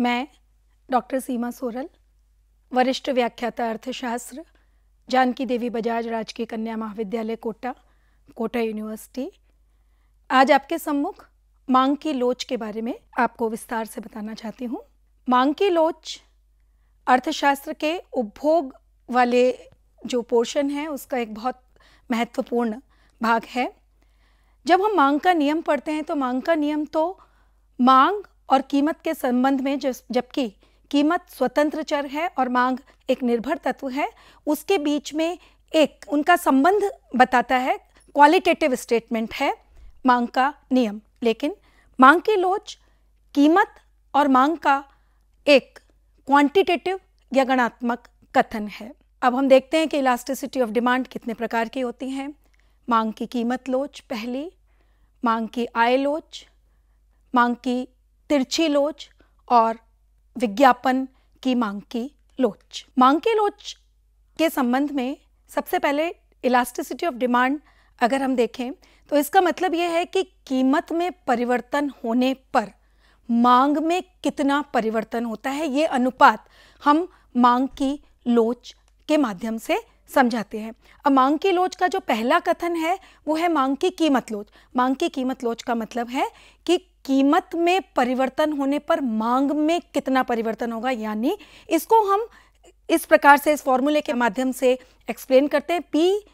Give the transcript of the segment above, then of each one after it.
मैं, डॉक्टर सीमा सोरल, वरिष्ठ व्याख्याता अर्थशास्त्र जानकी देवी बजाज राजकीय कन्या महाविद्यालय कोटा कोटा यूनिवर्सिटी। आज आपके सम्मुख मांग की लोच के बारे में आपको विस्तार से बताना चाहती हूँ। मांग की लोच अर्थशास्त्र के उपभोग वाले जो पोर्शन है, उसका एक बहुत महत्वपूर्ण भाग है। जब हम मांग का नियम पढ़ते हैं तो मांग का नियम तो मांग और कीमत के संबंध में जबकि कीमत स्वतंत्र चर है और मांग एक निर्भर तत्व है, उसके बीच में एक, उनका संबंध बताता है क्वालिटेटिव स्टेटमेंट है, मांग का नियम। लेकिन मांग की लोच, कीमत और मांग का एक क्वांटिटेटिव या गणात्मक कथन है। अब हम देखते हैं कि इलास्टिसिटी ऑफ़ डिमांड कितने प्रकार की होती हैं। मांग की कीमत लोच पहली, मांग की आय लोच, मांग की तिरछी लोच और विज्ञापन की मांग की लोच। मांग की लोच के संबंध में सबसे पहले इलास्टिसिटी ऑफ़ डिमांड अगर हम देखें तो इसका मतलब यह है कि कीमत में परिवर्तन होने पर मांग में कितना परिवर्तन होता है, ये अनुपात हम मांग की लोच के माध्यम से समझाते हैं। अब मांग की लोच का जो पहला कथन है, वो है मांग की कीमत लोच। मांग की कीमत लोच का मतलब है कि कीमत में परिवर्तन होने पर मांग में कितना परिवर्तन होगा? यानी इसको हम इस प्रकार से, इस फॉर्मूले के माध्यम से एक्सप्लेन करते हैं। पी,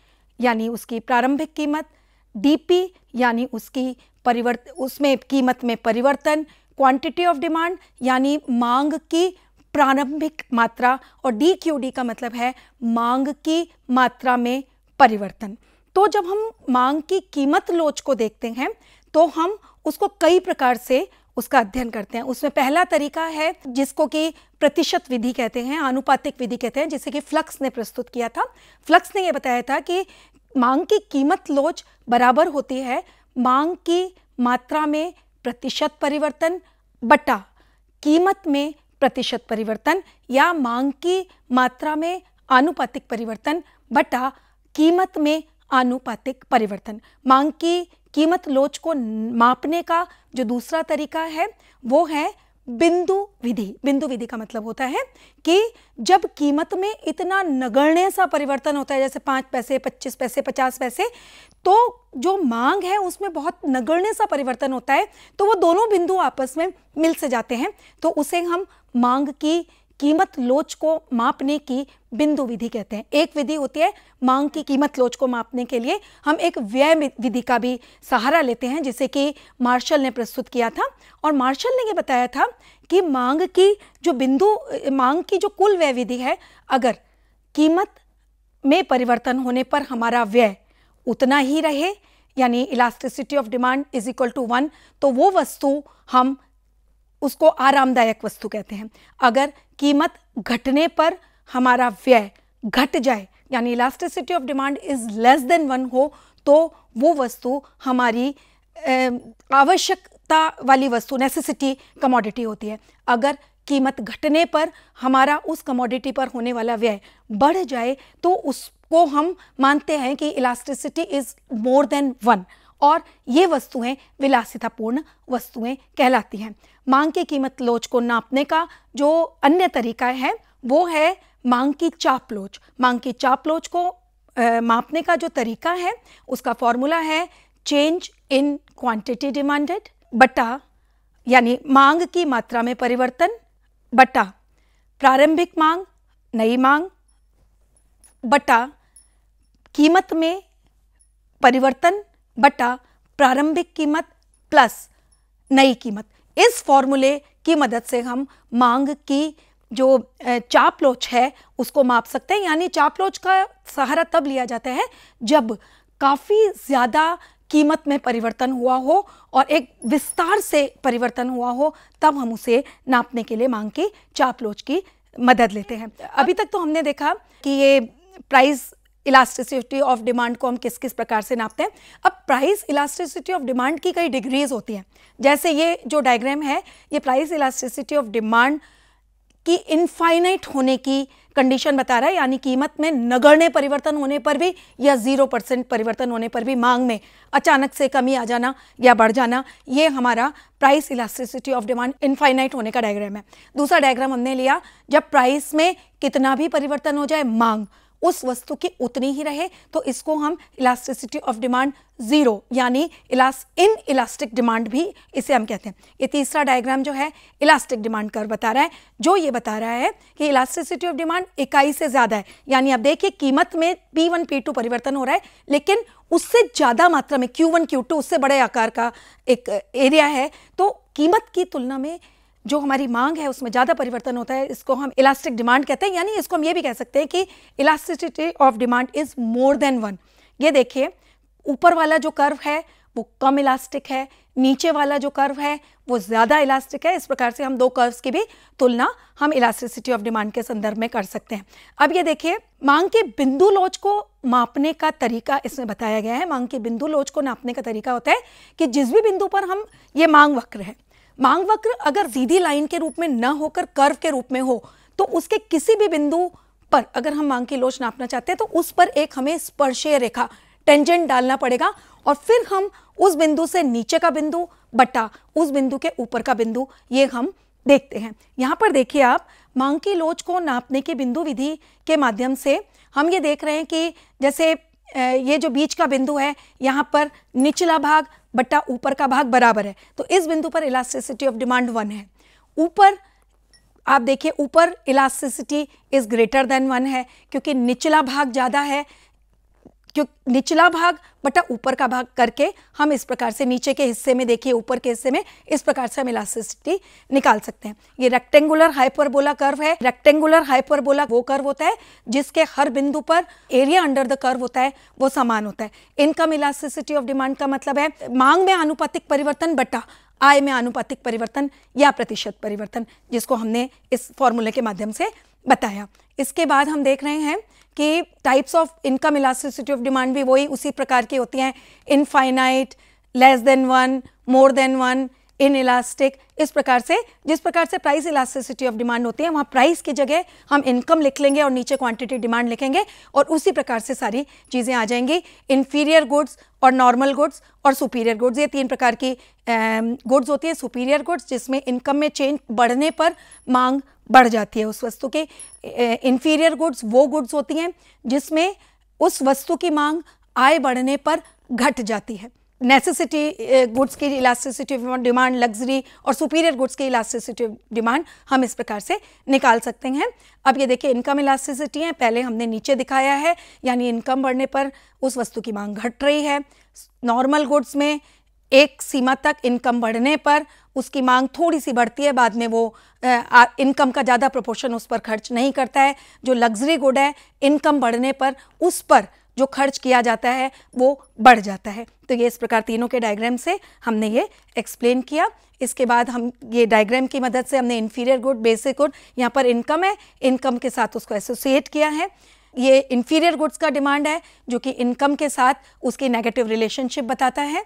यानी उसकी प्रारंभिक कीमत, डीपी, यानी उसकी परिवर्तन उसमें कीमत में परिवर्तन, क्वांटिटी ऑफ़ डिमांड, यानी मांग की प्रारंभिक मात्रा, और डी क्यू डी का मतलब है मांग की मात्रा में परिवर्तन। तो जब हम मांग की कीमत लोच को देखते हैं तो हम उसको कई प्रकार से उसका अध्ययन करते हैं। उसमें पहला तरीका है जिसको कि प्रतिशत विधि कहते हैं, आनुपातिक विधि कहते हैं, जिसे कि फ्लक्स ने प्रस्तुत किया था। फ्लक्स ने यह बताया था कि मांग की कीमत लोच बराबर होती है मांग की मात्रा में प्रतिशत परिवर्तन बटा कीमत में प्रतिशत परिवर्तन या मांग की मात्रा में आनुपातिक परिवर्तन बटा कीमत में आनुपातिक परिवर्तन। मांग की कीमत लोच को मापने का जो दूसरा तरीका है, वो है बिंदु विधि। बिंदु विधि का मतलब होता है कि जब कीमत में इतना नगण्य सा परिवर्तन होता है, जैसे पाँच पैसे, पच्चीस पैसे, पचास पैसे तो जो मांग है उसमें बहुत नगण्य सा परिवर्तन होता है तो वो दोनों बिंदु आपस में मिल से जाते हैं। तो उसे हम मांग की कीमत लोच को मापने की बिंदु विधि कहते हैं। एक विधि होती है मांग की कीमत लोच को मापने के लिए। हम एक व्यय विधि का भी सहारा लेते हैं, जिसे कि मार्शल ने प्रस्तुत किया था। और मार्शल ने ये बताया था कि मांग की जो बिंदु, मांग की जो कुल व्यय विधि है, अगर कीमत में परिवर्तन होने पर हमारा व्यय उतना ही रहे, यानी elasticity of demand is equal to one तो वो वस्तु हम उसको आरामदायक वस्तु कहते हैं। अगर कीमत घटने पर हमारा व्यय घट जाए, यानी elasticity of demand is less than one हो तो वो वस्तु हमारी आवश्यकता वाली वस्तु नेसेसिटी कमोडिटी होती है। अगर कीमत घटने पर हमारा उस कमोडिटी पर होने वाला व्यय बढ़ जाए तो उसको हम मानते हैं कि elasticity is more than one और ये वस्तुएँ विलासितापूर्ण वस्तुएँ कहलाती हैं। मांग की कीमत लोच को नापने का जो अन्य तरीका है वो है मांग की चाप लोच। मांग की चाप लोच को आ, मापने का जो तरीका है उसका फॉर्मूला है चेंज इन क्वांटिटी डिमांडेड बटा यानी मांग की मात्रा में परिवर्तन बटा प्रारंभिक मांग नई मांग बटा कीमत में परिवर्तन बटा प्रारंभिक कीमत प्लस नई कीमत। इस फॉर्मूले की मदद से हम मांग की जो चाप लोच है, उसको माप सकते हैं। यानी चाप लोच का सहारा तब लिया जाता है जब काफ़ी ज़्यादा कीमत में परिवर्तन हुआ हो और एक विस्तार से परिवर्तन हुआ हो, तब हम उसे नापने के लिए मांग की चाप लोच की मदद लेते हैं। अभी तक तो हमने देखा कि ये प्राइस इलास्टिसिटी ऑफ़ डिमांड को हम किस किस प्रकार से नापते हैं? अब प्राइस इलास्टिसिटी ऑफ़ डिमांड की कई डिग्रीज होती हैं। जैसे ये जो डायग्राम है, ये प्राइस इलास्टिसिटी ऑफ़ डिमांड की इनफाइनाइट होने की कंडीशन बता रहा है, यानी कीमत में नगण्य परिवर्तन होने पर भी या ज़ीरो परसेंट परिवर्तन होने पर भी मांग में अचानक से कमी आ जाना या बढ़ जाना, ये हमारा price elasticity of demand infinite होने का डायग्राम है। दूसरा डायग्राम हमने लिया, जब प्राइस में कितना भी परिवर्तन हो जाए, मांग उस वस्तु की उतनी ही रहे तो इसको हम इलास्टिसिटी ऑफ़ डिमांड ज़ीरो यानी इलास इन इलास्टिक डिमांड भी इसे हम कहते हैं। ये तीसरा डायग्राम जो है इलास्टिक डिमांड कर बता रहा है। जो ये बता रहा है कि इलास्टिसिटी ऑफ़ डिमांड इकाई से ज़्यादा है, यानी आप देखिए कीमत में पी वन पी टू परिवर्तन हो रहा है, लेकिन उससे ज़्यादा मात्रा में क्यू वन क्यू टू उससे बड़े आकार का एक एरिया है। तो कीमत की तुलना में जो हमारी मांग है, उसमें ज़्यादा परिवर्तन होता है, इसको हम इलास्टिक डिमांड कहते हैं। यानी इसको हम ये भी कह सकते हैं कि elasticity of demand is more than one ये देखिए, ऊपर वाला जो कर्व है, वो कम इलास्टिक है, नीचे वाला जो कर्व है, वो ज़्यादा इलास्टिक है। इस प्रकार से हम दो कर्व्स की भी तुलना हम इलास्टिसिटी ऑफ़ डिमांड के संदर्भ में कर सकते हैं। अब ये देखिए, मांग के बिंदु लोच को मापने का तरीका इसमें बताया गया है। मांग के बिंदु लोच को नापने का तरीका होता है कि जिस भी बिंदु पर हम ये मांग वक्र है मांग वक्र अगर सीधी लाइन के रूप में न होकर कर्व के रूप में हो तो उसके किसी भी बिंदु पर अगर हम मांग की लोच नापना चाहते हैं तो उस पर एक हमें स्पर्शीय रेखा टेंजेंट डालना पड़ेगा और फिर हम उस बिंदु से नीचे का बिंदु बटा उस बिंदु के ऊपर का बिंदु, ये हम देखते हैं। यहाँ पर देखिए आप, मांग की लोच को नापने की बिंदु विधि के माध्यम से हम ये देख रहे हैं कि जैसे ये जो बीच का बिंदु है, यहाँ पर निचला भाग बट्टा ऊपर का भाग बराबर है। तो इस बिंदु पर इलास्टिसिटी ऑफ़ डिमांड वन है। ऊपर, आप देखिए, ऊपर elasticity is greater than one है, क्योंकि निचला भाग ज़्यादा है क्यों निचला भाग बटा ऊपर का भाग करके हम इस प्रकार से नीचे के हिस्से में देखिए, ऊपर के हिस्से में इस प्रकार से हम इलास्टिसिटी निकाल सकते हैं। ये रेक्टेंगुलर हाइपरबोला कर्व है। रेक्टेंगुलर हाइपरबोला वो कर्व होता है जिसके हर बिंदु पर एरिया अंडर द कर्व होता है, वो समान होता है। इनकम इलास्टिसिटी ऑफ़ डिमांड का मतलब है मांग में आनुपातिक परिवर्तन बटा आय में आनुपातिक परिवर्तन या प्रतिशत परिवर्तन, जिसको हमने इस फॉर्मूले के माध्यम से बताया। इसके बाद हम देख रहे हैं कि types of income elasticity of demand भी वही उसी प्रकार की होती हैं। Infinite less than one more than one inelastic इस प्रकार से, जिस प्रकार से प्राइस इलास्टिसिटी ऑफ़ डिमांड होती है, वहाँ प्राइस की जगह हम इनकम लिख लेंगे और नीचे क्वांटिटी डिमांड लिखेंगे और उसी प्रकार से सारी चीज़ें आ जाएँगी। इन्फीरियर गुड्स और नॉर्मल गुड्स और सुपीरियर गुड्स ये तीन प्रकार की गुड्स होती है। सुपीरियर गुड्स जिसमें इनकम में चेंज बढ़ने पर मांग बढ़ जाती है उस वस्तु के। इन्फीरियर गुड्स वो गुड्स होती हैं जिसमें उस वस्तु की मांग आय बढ़ने पर घट जाती है। नेसेसिटी गुड्स की इलास्टिसिटी डिमांड लग्जरी और सुपीरियर गुड्स की इलास्टिसिटी डिमांड हम इस प्रकार से निकाल सकते हैं। अब ये देखिए इनकम इलास्टिसिटी है, पहले हमने नीचे दिखाया है, यानी इनकम बढ़ने पर उस वस्तु की मांग घट रही है। नॉर्मल गुड्स में एक सीमा तक इनकम बढ़ने पर उसकी मांग थोड़ी सी बढ़ती है, बाद में वो इनकम का ज़्यादा प्रोपोर्शन उस पर खर्च नहीं करता है। जो लग्जरी गुड है इनकम बढ़ने पर उस पर जो खर्च किया जाता है, वो बढ़ जाता है। तो ये इस प्रकार तीनों के डायग्राम से हमने ये एक्सप्लेन किया। इसके बाद हम, ये डायग्राम की मदद से हमने इन्फीरियर गुड बेसिक गुड यहाँ पर इनकम है। इनकम के साथ उसको एसोसिएट किया है। ये इन्फीरियर गुड्स का डिमांड है, जो कि इनकम के साथ उसकी नेगेटिव रिलेशनशिप बताता है।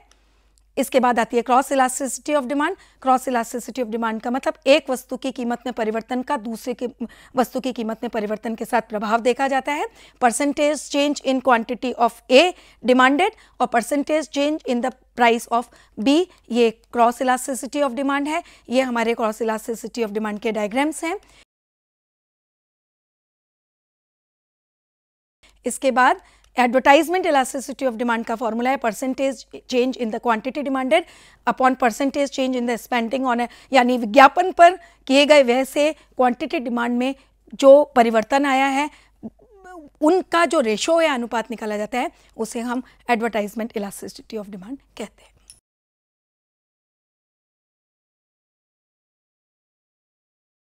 इसके बाद आती है cross elasticity of demand. Cross elasticity of demand का मतलब एक वस्तु की कीमत में परिवर्तन का, दूसरे की वस्तु की कीमत में परिवर्तन के साथ प्रभाव देखा जाता है। Percentage change in quantity of A demanded और percentage change in the price of B ये क्रॉस इलास्टिसिटी ऑफ़ डिमांड है। ये हमारे क्रॉस इलास्टिसिटी ऑफ़ डिमांड के डायग्राम्स हैं। इसके बाद एडवर्टाइजमेंट इलास्टिसिटी ऑफ़ डिमांड का फॉर्मूला है percentage change in the quantity demanded upon percentage change in the spending on यानी विज्ञापन पर किए गए व्यय से क्वांटिटी डिमांड में जो परिवर्तन आया है, उनका जो रेशो या अनुपात निकाला जाता है, उसे हम एडवर्टाइजमेंट इलास्टिसिटी ऑफ़ डिमांड कहते हैं।